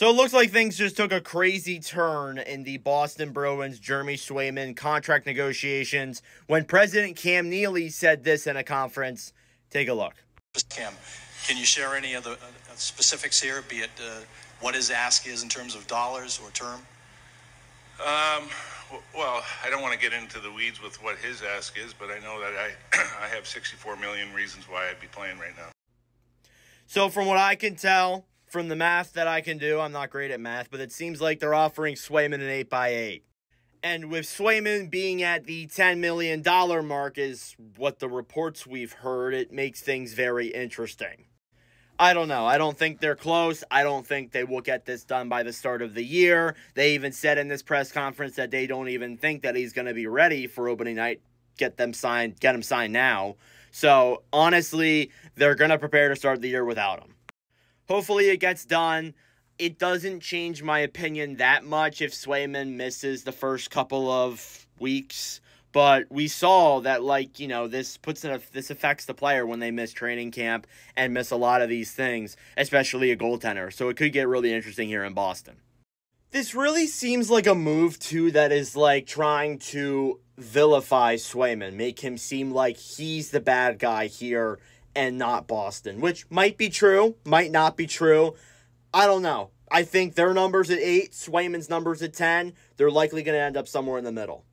So it looks like things just took a crazy turn in the Boston Bruins Jeremy Swayman contract negotiations when President Cam Neely said this in a conference. Take a look. Cam, can you share any of the uh, specifics here, be it uh, what his ask is in terms of dollars or term? Um, well, I don't want to get into the weeds with what his ask is, but I know that I I have 64 million reasons why I'd be playing right now. So from what I can tell, from the math that I can do, I'm not great at math, but it seems like they're offering Swayman an 8x8. And with Swayman being at the $10 million mark, is what the reports we've heard, it makes things very interesting. I don't know. I don't think they're close. I don't think they will get this done by the start of the year. They even said in this press conference that they don't even think that he's going to be ready for opening night. Get them signed, get him signed now. So, honestly, they're going to prepare to start the year without him. Hopefully it gets done. It doesn't change my opinion that much if Swayman misses the first couple of weeks. But we saw that, like, you know, this puts in a, this affects the player when they miss training camp and miss a lot of these things, especially a goaltender. So it could get really interesting here in Boston. This really seems like a move, too, that is like trying to vilify Swayman, make him seem like he's the bad guy here and not Boston, which might be true, might not be true. I don't know. I think their numbers at eight, Swayman's numbers at 10, they're likely going to end up somewhere in the middle.